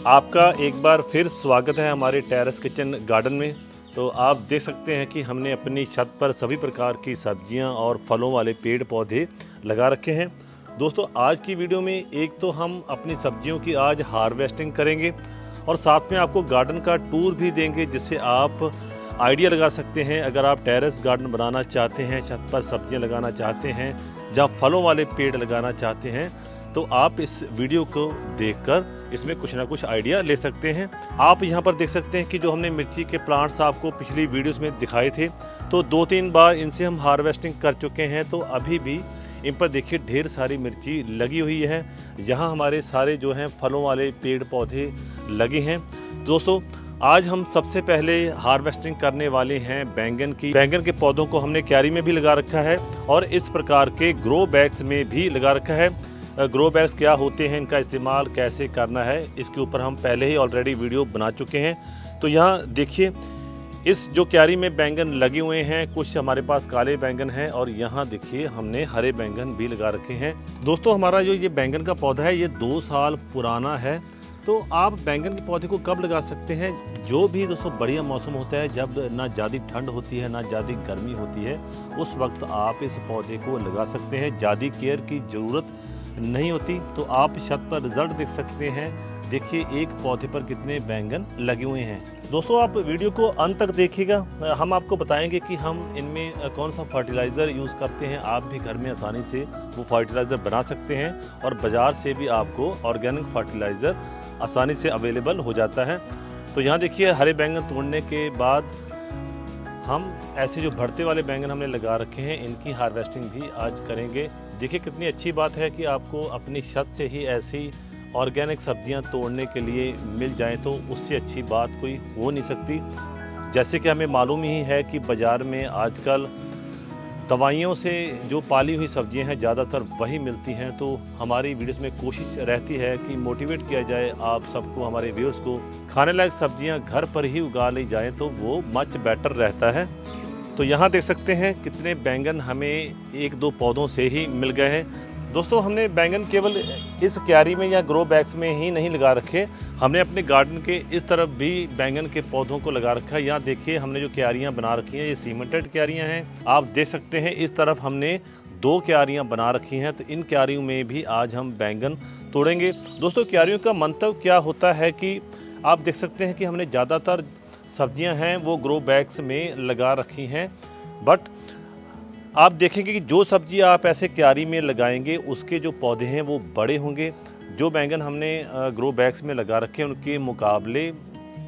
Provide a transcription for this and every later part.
आपका एक बार फिर स्वागत है हमारे टेरेस किचन गार्डन में। तो आप देख सकते हैं कि हमने अपनी छत पर सभी प्रकार की सब्ज़ियाँ और फलों वाले पेड़ पौधे लगा रखे हैं। दोस्तों, आज की वीडियो में एक तो हम अपनी सब्जियों की आज हार्वेस्टिंग करेंगे और साथ में आपको गार्डन का टूर भी देंगे, जिससे आप आइडिया लगा सकते हैं। अगर आप टेरेस गार्डन बनाना चाहते हैं, छत पर सब्ज़ियाँ लगाना चाहते हैं जहाँ फलों वाले पेड़ लगाना चाहते हैं तो आप इस वीडियो को देखकर इसमें कुछ ना कुछ आइडिया ले सकते हैं। आप यहाँ पर देख सकते हैं कि जो हमने मिर्ची के प्लांट्स आपको पिछली वीडियोस में दिखाए थे तो दो तीन बार इनसे हम हार्वेस्टिंग कर चुके हैं तो अभी भी इन पर देखिए ढेर सारी मिर्ची लगी हुई है। यहाँ हमारे सारे जो हैं फलों वाले पेड़ पौधे लगे हैं। दोस्तों, आज हम सबसे पहले हार्वेस्टिंग करने वाले हैं बैंगन की। बैंगन के पौधों को हमने क्यारी में भी लगा रखा है और इस प्रकार के ग्रो बैग्स में भी लगा रखा है। ग्रो बैग्स क्या होते हैं, इनका इस्तेमाल कैसे करना है, इसके ऊपर हम पहले ही ऑलरेडी वीडियो बना चुके हैं। तो यहाँ देखिए, इस जो क्यारी में बैंगन लगे हुए हैं, कुछ हमारे पास काले बैंगन हैं और यहाँ देखिए, हमने हरे बैंगन भी लगा रखे हैं। दोस्तों, हमारा जो ये बैंगन का पौधा है, ये दो साल पुराना है। तो आप बैंगन के पौधे को कब लगा सकते हैं? जो भी दोस्तों बढ़िया मौसम होता है, जब ना ज़्यादा ठंड होती है, ना ज़्यादा गर्मी होती है, उस वक्त आप इस पौधे को लगा सकते हैं। ज़्यादा केयर की ज़रूरत नहीं होती तो आप छत पर रिज़ल्ट देख सकते हैं। देखिए, एक पौधे पर कितने बैंगन लगे हुए हैं। दोस्तों, आप वीडियो को अंत तक देखिएगा। हम आपको बताएँगे कि हम इनमें कौन सा फर्टिलाइज़र यूज़ करते हैं। आप भी घर में आसानी से वो फर्टिलाइज़र बना सकते हैं और बाज़ार से भी आपको ऑर्गेनिक फर्टिलाइज़र आसानी से अवेलेबल हो जाता है। तो यहाँ देखिए, हरे बैंगन तोड़ने के बाद हम ऐसे जो भरते वाले बैंगन हमने लगा रखे हैं, इनकी हार्वेस्टिंग भी आज करेंगे। देखिए, कितनी अच्छी बात है कि आपको अपनी छत से ही ऐसी ऑर्गेनिक सब्ज़ियाँ तोड़ने के लिए मिल जाएँ तो उससे अच्छी बात कोई हो नहीं सकती। जैसे कि हमें मालूम ही है कि बाज़ार में आजकल दवाइयों से जो पाली हुई सब्ज़ियाँ हैं, ज़्यादातर वही मिलती हैं तो हमारी वीडियोस में कोशिश रहती है कि मोटिवेट किया जाए आप सबको, हमारे व्यूअर्स को, खाने लायक सब्ज़ियाँ घर पर ही उगा ली जाएँ तो वो मच बेटर रहता है। तो यहाँ देख सकते हैं कितने बैंगन हमें एक दो पौधों से ही मिल गए हैं। दोस्तों, हमने बैंगन केवल इस क्यारी में या ग्रो बैग्स में ही नहीं लगा रखे, हमने अपने गार्डन के इस तरफ़ भी बैंगन के पौधों को लगा रखा है। यहाँ देखिए, हमने जो क्यारियाँ बना रखी हैं, ये सीमेंटेड क्यारियाँ हैं। आप देख सकते हैं, इस तरफ़ हमने दो क्यारियाँ बना रखी हैं तो इन क्यारियों में भी आज हम बैंगन तोड़ेंगे। दोस्तों, क्यारियों का मंतव क्या होता है कि आप देख सकते हैं कि हमने ज़्यादातर सब्ज़ियाँ हैं, वो ग्रो बैग्स में लगा रखी हैं। बट आप देखेंगे कि जो सब्ज़ी आप ऐसे क्यारी में लगाएँगे, उसके जो पौधे हैं, वो बड़े होंगे। जो बैंगन हमने ग्रो बैग्स में लगा रखे हैं, उनके मुकाबले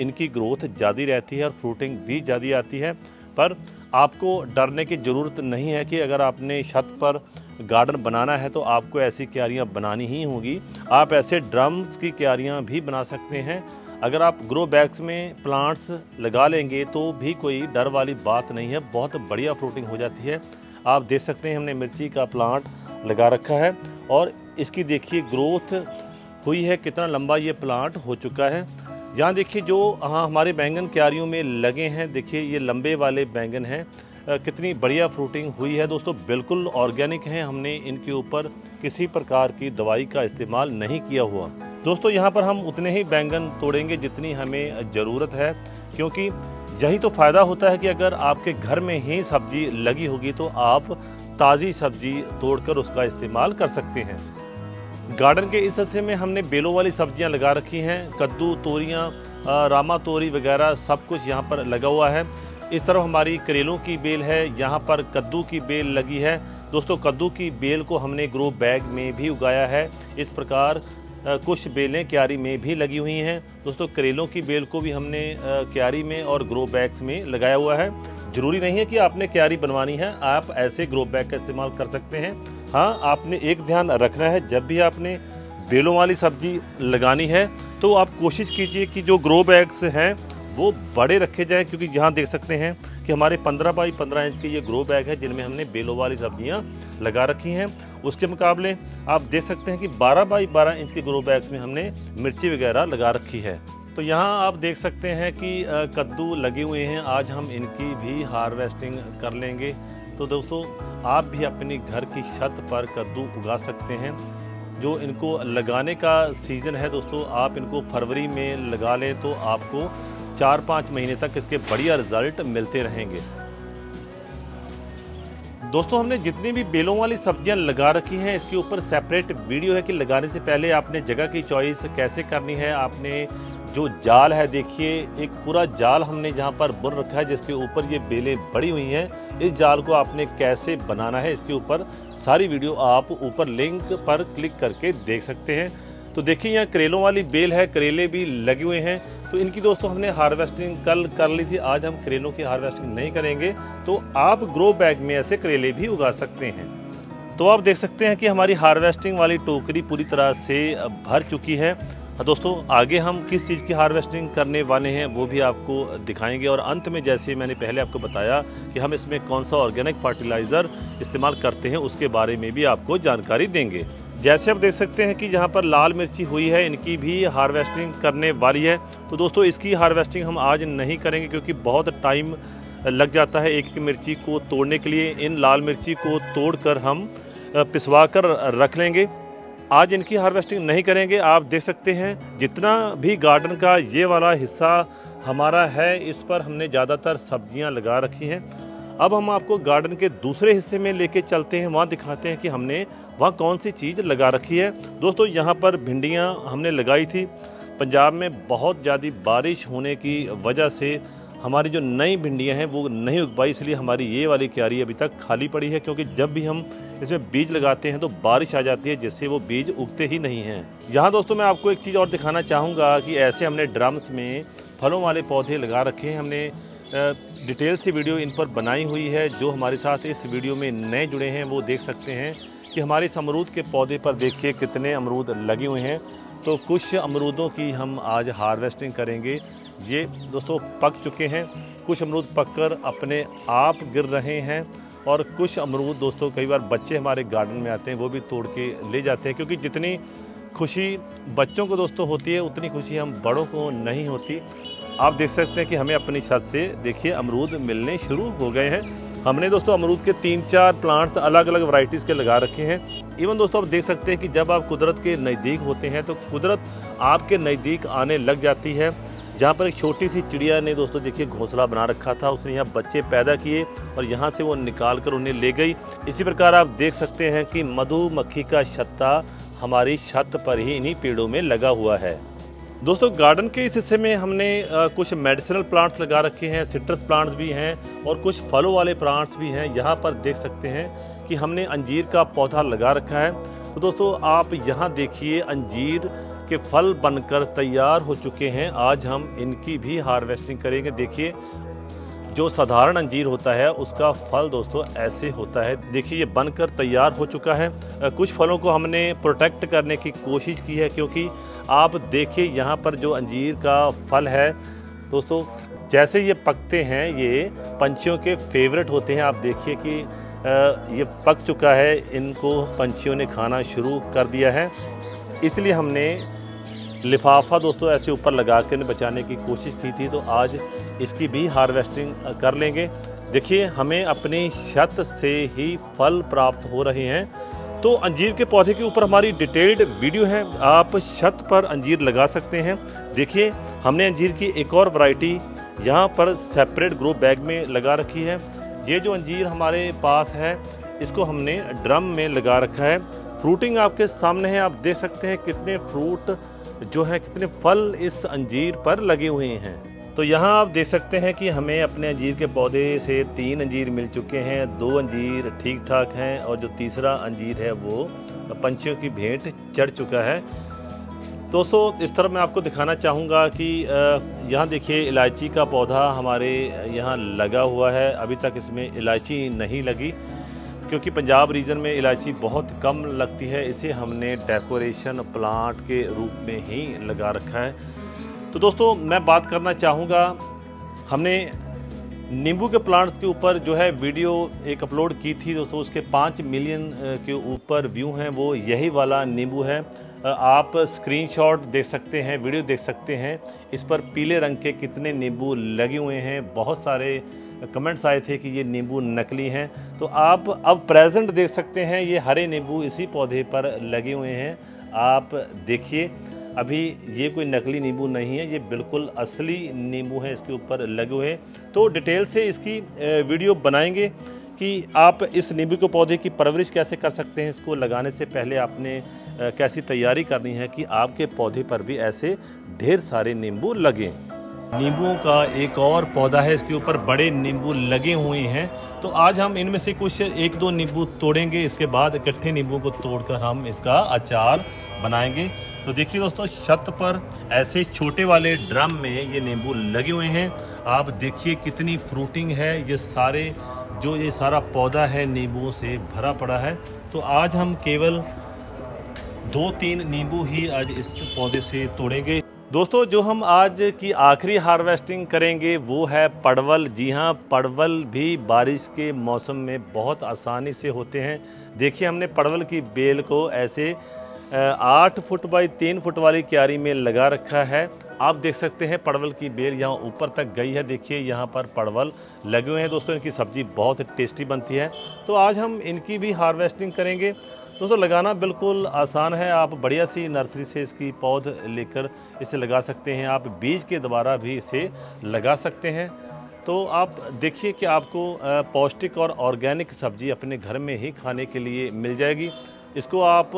इनकी ग्रोथ ज़्यादा रहती है और फ्रूटिंग भी ज़्यादा आती है। पर आपको डरने की ज़रूरत नहीं है कि अगर आपने छत पर गार्डन बनाना है तो आपको ऐसी क्यारियाँ बनानी ही होगी। आप ऐसे ड्रम्स की क्यारियाँ भी बना सकते हैं। अगर आप ग्रो बैग्स में प्लांट्स लगा लेंगे तो भी कोई डर वाली बात नहीं है, बहुत बढ़िया फ्रूटिंग हो जाती है। आप देख सकते हैं हमने मिर्ची का प्लांट लगा रखा है और इसकी देखिए ग्रोथ हुई है, कितना लंबा ये प्लांट हो चुका है। यहाँ देखिए जो हाँ हमारे बैंगन क्यारियों में लगे हैं, देखिए ये लंबे वाले बैंगन हैं। कितनी बढ़िया फ्रूटिंग हुई है दोस्तों, बिल्कुल ऑर्गेनिक हैं, हमने इनके ऊपर किसी प्रकार की दवाई का इस्तेमाल नहीं किया हुआ। दोस्तों, यहाँ पर हम उतने ही बैंगन तोड़ेंगे जितनी हमें ज़रूरत है, क्योंकि यही तो फ़ायदा होता है कि अगर आपके घर में ही सब्ज़ी लगी होगी तो आप ताज़ी सब्ज़ी तोड़कर उसका इस्तेमाल कर सकते हैं। गार्डन के इस हिस्से में हमने बेलों वाली सब्ज़ियाँ लगा रखी हैं, कद्दू, तोरियाँ रामा तोरी वगैरह सब कुछ यहाँ पर लगा हुआ है। इस तरफ़ हमारी करेलों की बेल है, यहाँ पर कद्दू की बेल लगी है। दोस्तों, कद्दू की बेल को हमने ग्रो बैग में भी उगाया है। इस प्रकार कुछ बेलें क्यारी में भी लगी हुई हैं। दोस्तों, करेलों की बेल को भी हमने क्यारी में और ग्रो बैग्स में लगाया हुआ है। ज़रूरी नहीं है कि आपने क्यारी बनवानी है, आप ऐसे ग्रो बैग का इस्तेमाल कर सकते हैं। हाँ आपने एक ध्यान रखना है, जब भी आपने बेलों वाली सब्ज़ी लगानी है तो आप कोशिश कीजिए कि जो ग्रो बैग्स हैं, वो बड़े रखे जाएँ, क्योंकि यहाँ देख सकते हैं कि हमारे 15 बाई 15 इंच के ये ग्रो बैग है, जिनमें हमने बेलों वाली सब्ज़ियाँ लगा रखी हैं। उसके मुकाबले आप देख सकते हैं कि 12 बाई 12 इंच के ग्रो बैग्स में हमने मिर्ची वगैरह लगा रखी है। तो यहाँ आप देख सकते हैं कि कद्दू लगे हुए हैं। आज हम इनकी भी हार्वेस्टिंग कर लेंगे। तो दोस्तों, आप भी अपने घर की छत पर कद्दू उगा सकते हैं, जो इनको लगाने का सीज़न है। दोस्तों, आप इनको फरवरी में लगा लें तो आपको चार पाँच महीने तक इसके बढ़िया रिज़ल्ट मिलते रहेंगे। दोस्तों, हमने जितनी भी बेलों वाली सब्ज़ियाँ लगा रखी हैं, इसके ऊपर सेपरेट वीडियो है कि लगाने से पहले आपने जगह की चॉइस कैसे करनी है। आपने जो जाल है, देखिए, एक पूरा जाल हमने जहाँ पर बुन रखा है, जिसके ऊपर ये बेलें बड़ी हुई हैं, इस जाल को आपने कैसे बनाना है, इसके ऊपर सारी वीडियो आप ऊपर लिंक पर क्लिक करके देख सकते हैं। तो देखिए, यहाँ करेलों वाली बेल है, करेले भी लगे हुए हैं। तो इनकी दोस्तों, हमने हार्वेस्टिंग कल कर ली थी, आज हम करेलों की हार्वेस्टिंग नहीं करेंगे। तो आप ग्रो बैग में ऐसे करेले भी उगा सकते हैं। तो आप देख सकते हैं कि हमारी हार्वेस्टिंग वाली टोकरी पूरी तरह से भर चुकी है। दोस्तों, आगे हम किस चीज़ की हार्वेस्टिंग करने वाले हैं, वो भी आपको दिखाएँगे। और अंत में, जैसे मैंने पहले आपको बताया कि हम इसमें कौन सा ऑर्गेनिक फर्टिलाइज़र इस्तेमाल करते हैं, उसके बारे में भी आपको जानकारी देंगे। जैसे आप देख सकते हैं कि जहाँ पर लाल मिर्ची हुई है, इनकी भी हार्वेस्टिंग करने वाली है। तो दोस्तों, इसकी हार्वेस्टिंग हम आज नहीं करेंगे क्योंकि बहुत टाइम लग जाता है एक एक मिर्ची को तोड़ने के लिए। इन लाल मिर्ची को तोड़कर हम पिसवा कर रख लेंगे। आज इनकी हार्वेस्टिंग नहीं करेंगे। आप देख सकते हैं, जितना भी गार्डन का ये वाला हिस्सा हमारा है, इस पर हमने ज़्यादातर सब्ज़ियाँ लगा रखी हैं। अब हम आपको गार्डन के दूसरे हिस्से में लेके चलते हैं, वहाँ दिखाते हैं कि हमने वहाँ कौन सी चीज़ लगा रखी है। दोस्तों, यहाँ पर भिंडियाँ हमने लगाई थी। पंजाब में बहुत ज़्यादा बारिश होने की वजह से हमारी जो नई भिंडियाँ हैं, वो नहीं उग पाई, इसलिए हमारी ये वाली क्यारी अभी तक खाली पड़ी है, क्योंकि जब भी हम इसमें बीज लगाते हैं तो बारिश आ जाती है, जिससे वो बीज उगते ही नहीं हैं। यहाँ दोस्तों, मैं आपको एक चीज़ और दिखाना चाहूँगा कि ऐसे हमने ड्रम्स में फलों वाले पौधे लगा रखे हैं, हमने डिटेल से वीडियो इन पर बनाई हुई है। जो हमारे साथ इस वीडियो में नए जुड़े हैं, वो देख सकते हैं कि हमारे इस अमरूद के पौधे पर देखिए कितने अमरूद लगे हुए हैं। तो कुछ अमरूदों की हम आज हार्वेस्टिंग करेंगे। ये दोस्तों पक चुके हैं। कुछ अमरूद पककर अपने आप गिर रहे हैं और कुछ अमरूद दोस्तों कई बार बच्चे हमारे गार्डन में आते हैं, वो भी तोड़ के ले जाते हैं। क्योंकि जितनी खुशी बच्चों को दोस्तों होती है, उतनी खुशी हम बड़ों को नहीं होती। आप देख सकते हैं कि हमें अपनी छत से, देखिए, अमरूद मिलने शुरू हो गए हैं। हमने दोस्तों अमरूद के तीन चार प्लांट्स अलग अलग वैरायटीज़ के लगा रखे हैं। इवन दोस्तों आप देख सकते हैं कि जब आप कुदरत के नज़दीक होते हैं तो कुदरत आपके नज़दीक आने लग जाती है। जहाँ पर एक छोटी सी चिड़िया ने दोस्तों, देखिए, घोंसला बना रखा था। उसने यहाँ बच्चे पैदा किए और यहाँ से वो निकाल कर उन्हें ले गई। इसी प्रकार आप देख सकते हैं कि मधुमक्खी का छत्ता हमारी छत पर ही इन्हीं पेड़ों में लगा हुआ है। दोस्तों गार्डन के इस हिस्से में हमने कुछ मेडिसिनल प्लांट्स लगा रखे हैं सिट्रस प्लांट्स भी हैं और कुछ फलों वाले प्लांट्स भी हैं। यहाँ पर देख सकते हैं कि हमने अंजीर का पौधा लगा रखा है। तो दोस्तों, आप यहाँ देखिए, अंजीर के फल बनकर तैयार हो चुके हैं। आज हम इनकी भी हार्वेस्टिंग करेंगे। देखिए, जो साधारण अंजीर होता है, उसका फल दोस्तों ऐसे होता है। देखिए, ये बनकर तैयार हो चुका है। कुछ फलों को हमने प्रोटेक्ट करने की कोशिश की है, क्योंकि आप देखिए यहाँ पर जो अंजीर का फल है, दोस्तों, जैसे ये पकते हैं, ये पंछियों के फेवरेट होते हैं। आप देखिए कि ये पक चुका है, इनको पंछियों ने खाना शुरू कर दिया है। इसलिए हमने लिफाफा, दोस्तों, ऐसे ऊपर लगा कर बचाने की कोशिश की थी तो आज इसकी भी हार्वेस्टिंग कर लेंगे। देखिए, हमें अपनी छत से ही फल प्राप्त हो रहे हैं। तो अंजीर के पौधे के ऊपर हमारी डिटेल्ड वीडियो है, आप छत पर अंजीर लगा सकते हैं। देखिए, हमने अंजीर की एक और वैरायटी यहाँ पर सेपरेट ग्रो बैग में लगा रखी है। ये जो अंजीर हमारे पास है, इसको हमने ड्रम में लगा रखा है। फ्रूटिंग आपके सामने है, आप देख सकते हैं कितने फ्रूट जो है, कितने फल इस अंजीर पर लगे हुए हैं। तो यहाँ आप देख सकते हैं कि हमें अपने अंजीर के पौधे से तीन अंजीर मिल चुके हैं। दो अंजीर ठीक ठाक हैं और जो तीसरा अंजीर है वो पंछियों की भेंट चढ़ चुका है। दोस्तों, इस तरह मैं आपको दिखाना चाहूँगा कि यहाँ देखिए इलायची का पौधा हमारे यहाँ लगा हुआ है। अभी तक इसमें इलायची नहीं लगी, क्योंकि पंजाब रीजन में इलायची बहुत कम लगती है। इसे हमने डेकोरेशन प्लांट के रूप में ही लगा रखा है। तो दोस्तों, मैं बात करना चाहूँगा, हमने नींबू के प्लांट्स के ऊपर जो है वीडियो एक अपलोड की थी दोस्तों, उसके पाँच मिलियन के ऊपर व्यू हैं, वो यही वाला नींबू है। आप स्क्रीनशॉट देख सकते हैं, वीडियो देख सकते हैं, इस पर पीले रंग के कितने नींबू लगे हुए हैं, बहुत सारे कमेंट्स आए थे कि ये नींबू नकली हैं। तो आप अब प्रेजेंट देख सकते हैं, ये हरे नींबू इसी पौधे पर लगे हुए हैं, आप देखिए। अभी ये कोई नकली नींबू नहीं है, ये बिल्कुल असली नींबू है, इसके ऊपर लगे हुए हैं। तो डिटेल से इसकी वीडियो बनाएँगे कि आप इस नींबू के पौधे की परवरिश कैसे कर सकते हैं। इसको लगाने से पहले आपने कैसी तैयारी करनी है कि आपके पौधे पर भी ऐसे ढेर सारे नींबू लगें। नींबुओं का एक और पौधा है, इसके ऊपर बड़े नींबू लगे हुए हैं। तो आज हम इनमें से कुछ एक दो नींबू तोड़ेंगे, इसके बाद इकट्ठे नींबू को तोड़कर हम इसका अचार बनाएँगे। तो देखिए दोस्तों, छत पर ऐसे छोटे वाले ड्रम में ये नींबू लगे हुए हैं। आप देखिए कितनी फ्रूटिंग है, ये सारे, जो ये सारा पौधा है नींबुओं से भरा पड़ा है। तो आज हम केवल दो तीन नींबू ही आज इस पौधे से तोड़ेंगे। दोस्तों, जो हम आज की आखिरी हार्वेस्टिंग करेंगे, वो है पड़वल। जी हाँ पड़वल भी बारिश के मौसम में बहुत आसानी से होते हैं। देखिए, हमने पड़वल की बेल को ऐसे आठ फुट बाई तीन फुट वाली क्यारी में लगा रखा है। आप देख सकते हैं, पड़वल की बेल यहाँ ऊपर तक गई है। देखिए, यहाँ पर पड़वल लगे हुए हैं। दोस्तों, इनकी सब्ज़ी बहुत टेस्टी बनती है। तो आज हम इनकी भी हार्वेस्टिंग करेंगे। दोस्तों, लगाना बिल्कुल आसान है। आप बढ़िया सी नर्सरी से इसकी पौध लेकर इसे लगा सकते हैं। आप बीज के द्वारा भी इसे लगा सकते हैं। तो आप देखिए कि आपको पौष्टिक और ऑर्गेनिक सब्ज़ी अपने घर में ही खाने के लिए मिल जाएगी। इसको आप,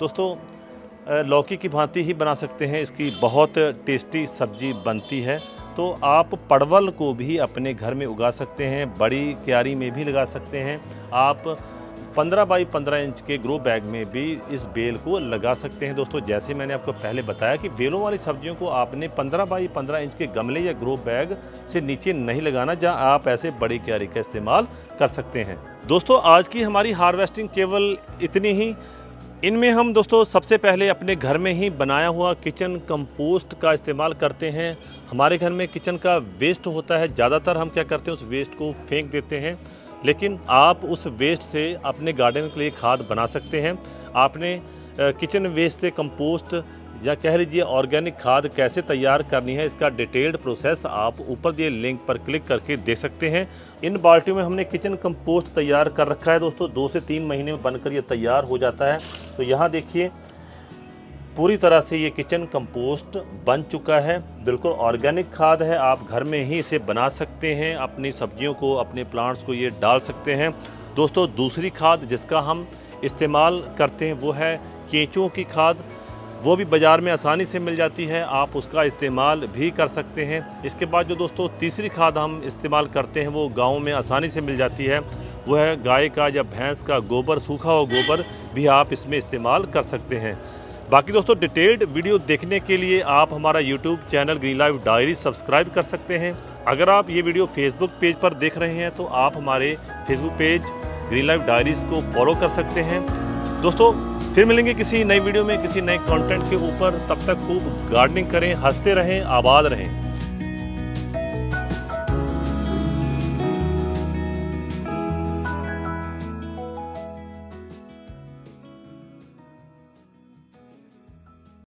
दोस्तों लौकी की भांति ही बना सकते हैं। इसकी बहुत टेस्टी सब्ज़ी बनती है। तो आप पड़वल को भी अपने घर में उगा सकते हैं। बड़ी क्यारी में भी लगा सकते हैं। आप 15 बाई 15 इंच के ग्रो बैग में भी इस बेल को लगा सकते हैं। दोस्तों, जैसे मैंने आपको पहले बताया कि बेलों वाली सब्जियों को आपने 15 बाई 15 इंच के गमले या ग्रो बैग से नीचे नहीं लगाना, जहाँ आप ऐसे बड़ी क्यारी का इस्तेमाल कर सकते हैं। दोस्तों, आज की हमारी हार्वेस्टिंग केवल इतनी ही। इनमें हम दोस्तों सबसे पहले अपने घर में ही बनाया हुआ किचन कंपोस्ट का इस्तेमाल करते हैं। हमारे घर में किचन का वेस्ट होता है। ज़्यादातर हम क्या करते हैं, उस वेस्ट को फेंक देते हैं। लेकिन आप उस वेस्ट से अपने गार्डन के लिए खाद बना सकते हैं। आपने किचन वेस्ट से कंपोस्ट या कह लीजिए ऑर्गेनिक खाद कैसे तैयार करनी है, इसका डिटेल्ड प्रोसेस आप ऊपर दिए लिंक पर क्लिक करके देख सकते हैं। इन बाल्टियों में हमने किचन कंपोस्ट तैयार कर रखा है। दोस्तों, दो से तीन महीने में बनकर ये तैयार हो जाता है। तो यहाँ देखिए पूरी तरह से ये किचन कंपोस्ट बन चुका है। बिल्कुल ऑर्गेनिक खाद है। आप घर में ही इसे बना सकते हैं। अपनी सब्जियों को, अपने प्लांट्स को ये डाल सकते हैं। दोस्तों, दूसरी खाद जिसका हम इस्तेमाल करते हैं वो है केंचुओं की खाद। वो भी बाज़ार में आसानी से मिल जाती है। आप उसका इस्तेमाल भी कर सकते हैं। इसके बाद जो दोस्तों, तीसरी खाद हम इस्तेमाल करते हैं वो गाँव में आसानी से मिल जाती है। वो है गाय का या भैंस का गोबर, सूखा हुआ गोबर भी आप इसमें इस्तेमाल कर सकते हैं। बाकी दोस्तों डिटेल्ड वीडियो देखने के लिए आप हमारा YouTube channel Green Life Diary subscribe कर सकते हैं। अगर आप ये वीडियो फेसबुक पेज पर देख रहे हैं तो आप हमारे Facebook page Green Life Diaries को फॉलो कर सकते हैं। दोस्तों, फिर मिलेंगे किसी नई वीडियो में, किसी नए कंटेंट के ऊपर। तब तक खूब गार्डनिंग करें, हँसते रहें, आबाद रहें।